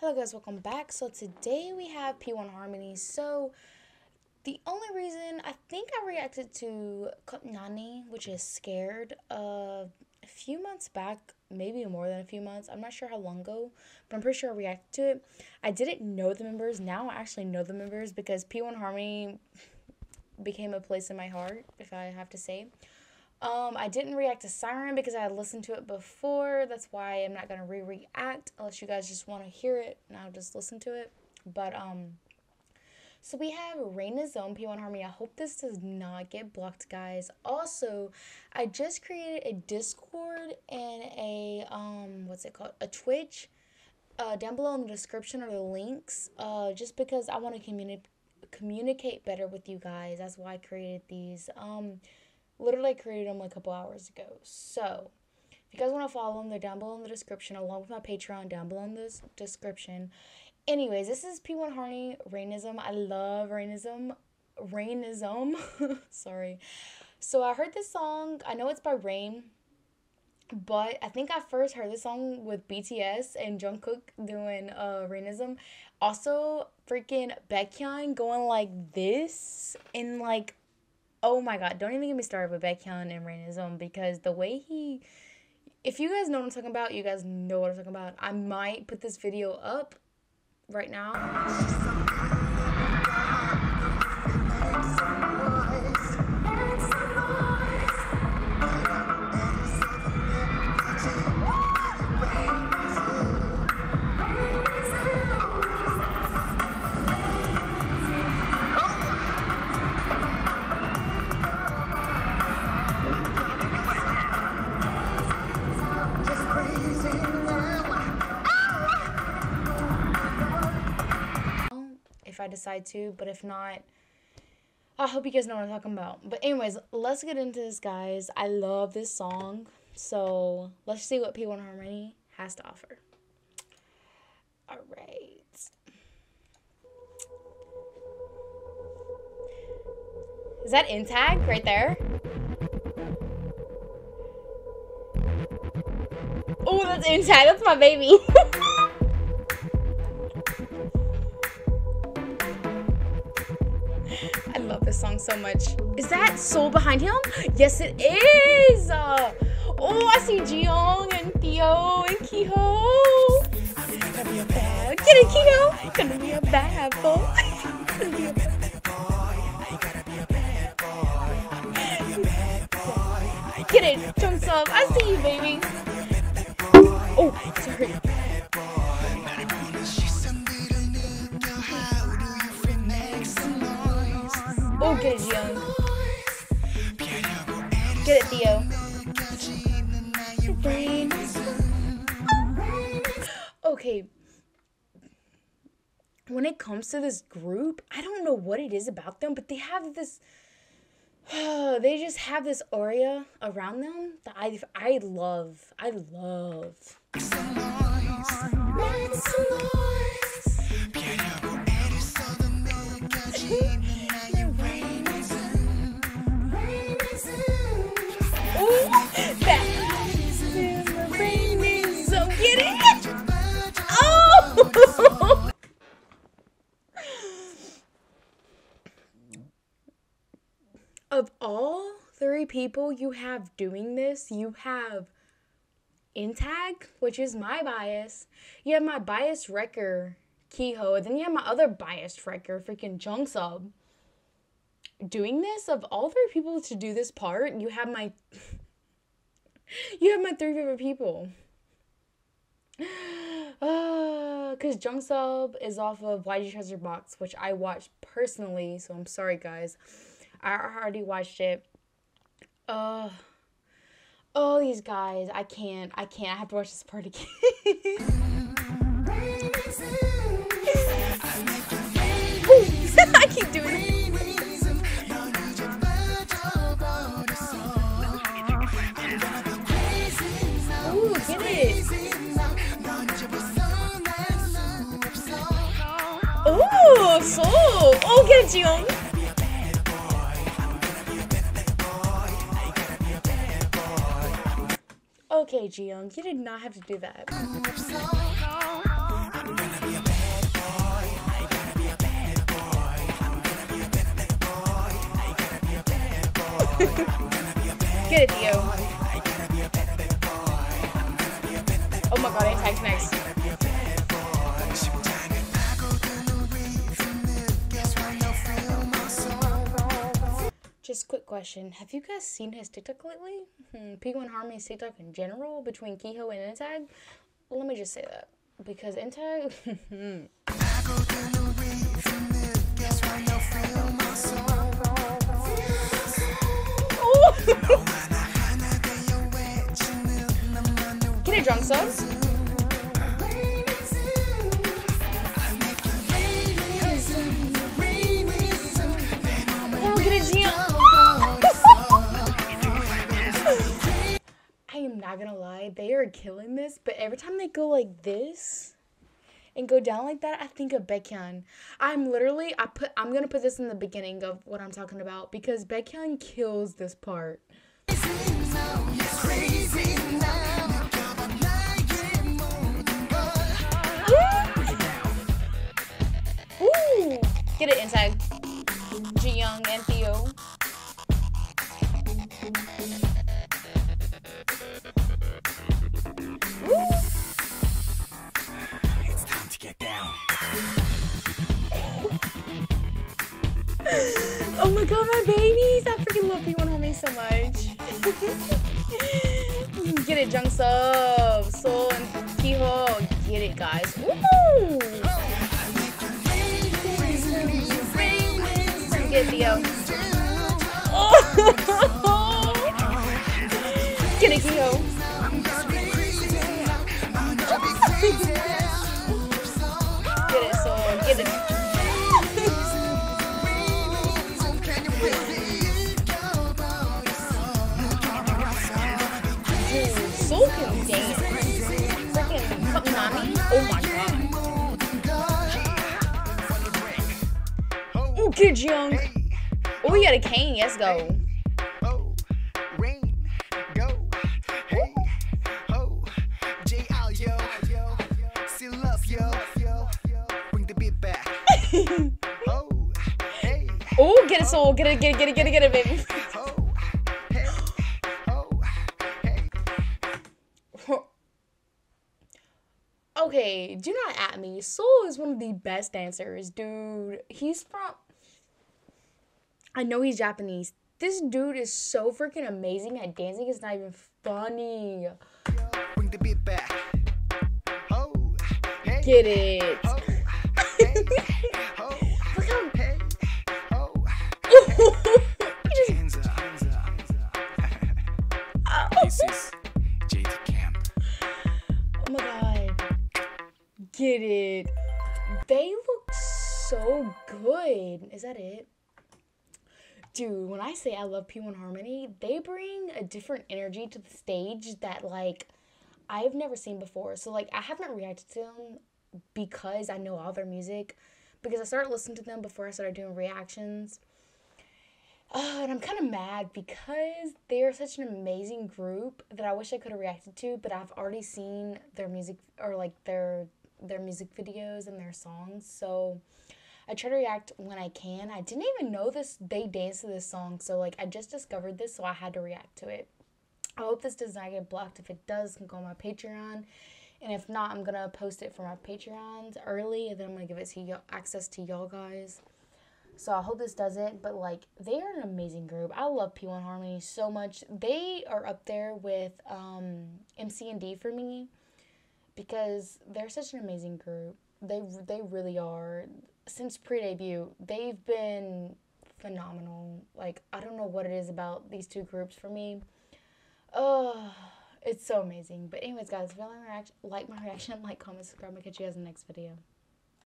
Hello guys, welcome back. So today we have P1 Harmony. So the only reason I think I reacted to Nani, which is Scared, uh, a few months back, maybe more than a few months. I'm not sure how long ago, but I'm pretty sure I reacted to it. I didn't know the members. Now I actually know the members because P1 Harmony became a place in my heart, if I have to say. Um, I didn't react to Siren because I had listened to it before. That's why I'm not gonna re-react unless you guys just want to hear it and I'll just listen to it. But um, so we have Rainism P1 Harmony. I hope this does not get blocked, guys. Also, I just created a Discord and a um, what's it called? A Twitch. Uh, down below in the description are the links. Uh, just because I want to communicate communicate better with you guys. That's why I created these. Um literally created them like a couple hours ago. So, if you guys want to follow them, they're down below in the description, along with my Patreon down below in the description. Anyways, this is P1 Harmony Rainism. I love Rainism. Rainism. Sorry. So I heard this song. I know it's by Rain, but I think I first heard this song with BTS and Jungkook doing uh Rainism. Also, freaking Baekhyun going like this in like oh my god, don't even get me started with Baekhyun and Rainism because the way he if you guys know what I'm talking about, you guys know what I'm talking about. I might put this video up right now. I decide to, but if not, I hope you guys know what I'm talking about. But anyways, let's get into this, guys. I love this song. So let's see what P1 Harmony has to offer. All right. Is that Intak right there? Oh, that's Intak. That's my baby. so much. Is that Soul behind him? Yes, it is. Uh, oh, I see Jiung and Theo and Keeho. Get it, Keeho. Gonna be a bad boy. Get it, Jongseob. I see you, baby. Oh, sorry. Oh, get it, Young. Get it, Theo. Okay. When it comes to this group, I don't know what it is about them, but they have this. they just have this aura around them that I, I love. I love. Of all three people you have doing this, you have Intak, which is my bias. You have my biased wrecker, Keeho, and then you have my other biased wrecker, freaking Jongseob. Doing this, of all three people to do this part, you have my you have my three favorite people. Uh, cause Jongseob is off of YG Treasure Box, which I watched personally, so I'm sorry guys. I already watched it. Uh oh these guys. I can't. I can't. I have to watch this part again. I keep doing it. Ooh, get it. Ooh, so. Oh, get it, Jiung. okay, Jiung, you did not have to do that. Good, it, Theo. Oh my god, I tagged next. Just quick question. Have you guys seen his TikTok lately? Hmm, P1 Harmony's TikTok in general between Keeho and Intak? Let me just say that. Because Intak. Get it, drunk subs. Not gonna lie, they are killing this, but every time they go like this and go down like that, I think of Baekhyun. I'm literally I put I'm gonna put this in the beginning of what I'm talking about because Baekhyun kills this part. Ooh! Get it inside. Jiung and Oh my god, my babies! I freaking love P1 Homie so much. Get it, Jongseob, Soul, and Keeho. Get it, guys. Woo! Get Theo. Oh! Get it, Keeho. Oh my god. Ooh, good young. Oh, we got a cane. Let's go. Oh, rain, go. Hey, ho, JL, yo. Still love, yo. Bring the beat back. Oh, hey, Oh, get it, Soul. Get it, get it, get it, get it, get it, baby. Okay, do not at me. Soul is one of the best dancers, dude. He's from. I know he's Japanese. This dude is so freaking amazing at dancing. It's not even funny. Bring the beat back. Oh, hey, Get it. ho, it. They look so good. Is that it? Dude, when I say I love P1 Harmony, they bring a different energy to the stage that like I've never seen before. So like I haven't reacted to them because I know all their music because I started listening to them before I started doing reactions. Uh, and I'm kind of mad because they are such an amazing group that I wish I could have reacted to, but I've already seen their music or like their their music videos and their songs. So I try to react when I can. I didn't even know this they dance to this song, so like I just discovered this, so I had to react to it. I hope this does not get blocked. If it does, it can go on my Patreon. And if not, I'm gonna post it for my Patreons early, and then I'm gonna give it to y'all access to y'all guys. So I hope this doesn't. But like, they are an amazing group. I love P1 Harmony so much. They are up there with um, MCND for me because they're such an amazing group. They they really are. Since pre-debut, they've been phenomenal. Like I don't know what it is about these two groups for me. Oh, it's so amazing. But anyways, guys, if you like my reaction, like comment, subscribe. I'll catch you guys in the next video.